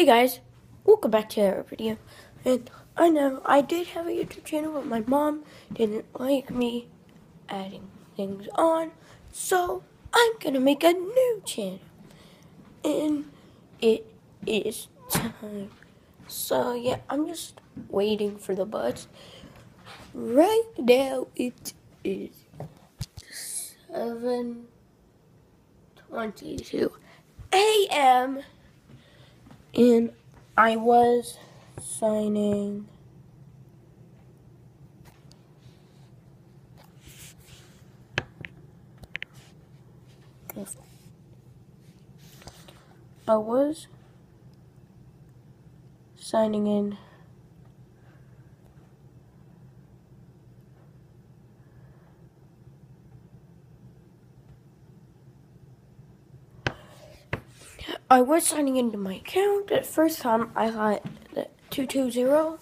Hey guys, welcome back to our video. And I know I did have a YouTube channel, but my mom didn't like me adding things on, so I'm gonna make a new channel. And it is time. So yeah, I'm just waiting for the buzz. Right now it is seven twenty-two a.m. and I was signing. I was signing in. I was signing into my account. At first time, I thought that 220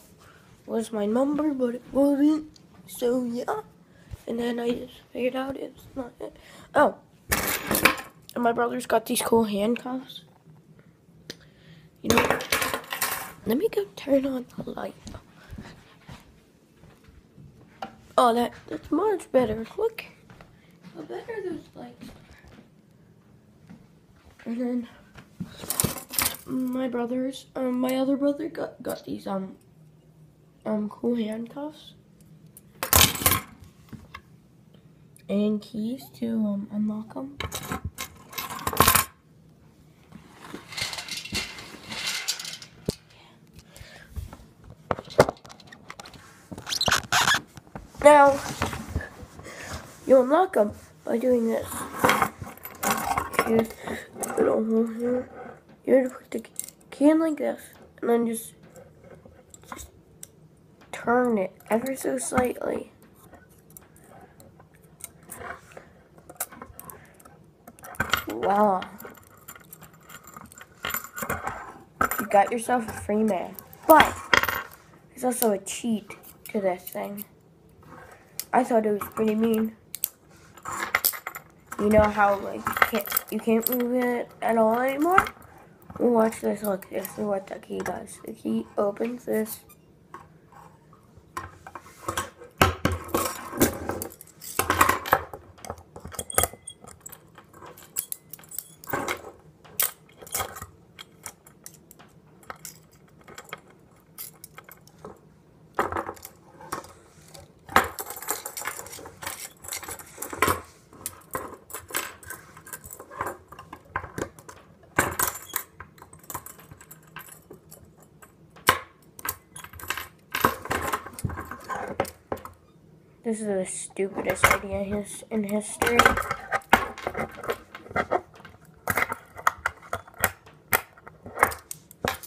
was my number, but it wasn't. So, yeah. And then I just figured out it's not it. Oh. And my brother's got these cool handcuffs. You know, let me go turn on the light. Oh, that, that's much better. Look how better those lights are. And then my brothers, um, my other brother got, got these, um, um, cool handcuffs. And keys to, um, unlock them. Now, you unlock them by doing this. Put a hole here. You have to put the in like this, and then just, just turn it ever so slightly. Wow. You got yourself a free man. But, there's also a cheat to this thing. I thought it was pretty mean. You know how like you can't you can't move it at all anymore? Watch this. Look, this is what the key does. The key opens this. This is the stupidest idea his, in history.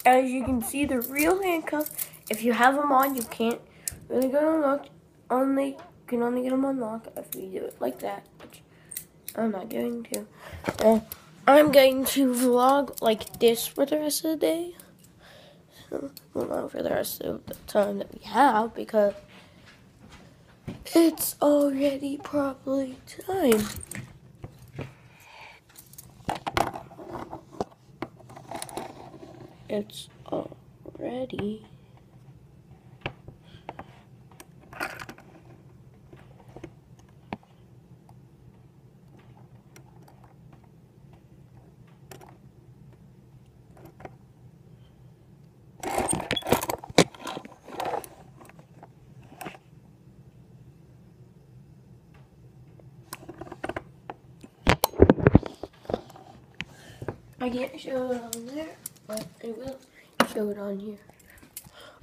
As you can see, the real handcuffs, if you have them on, you can't really get them unlocked. Only can only get them unlocked if you do it like that, which I'm not going to. Uh, I'm going to vlog like this for the rest of the day. So, well, not for the rest of the time that we have, because it's already probably time. It's already. I can't show it on there, but I will show it on here.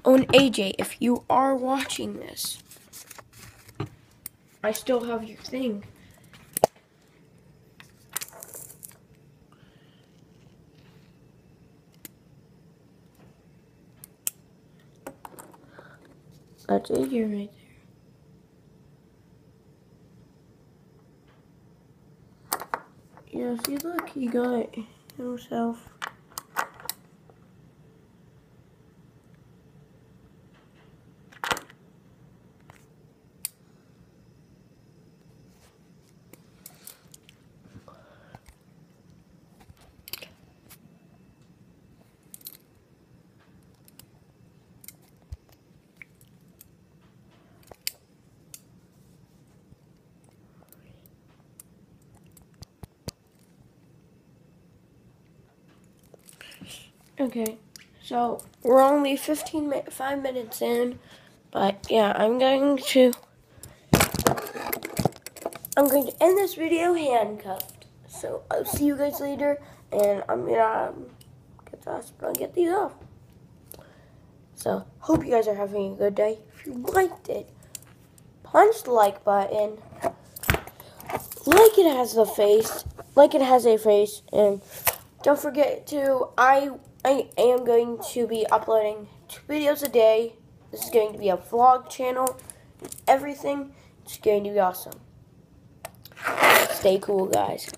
Oh, AJ, if you are watching this, I still have your thing. That's AJ right there. Yeah, see, look, he got it himself. Okay, so we're only 15 mi- five minutes in, but yeah, I'm going to I'm going to end this video handcuffed. So I'll see you guys later, and I'm gonna um, get the hospital and get these off. So hope you guys are having a good day. If you liked it, punch the like button. Like it has a face, like it has a face, and don't forget to I I am going to be uploading two videos a day. This is going to be a vlog channel. Everything. It's going to be awesome. Stay cool, guys.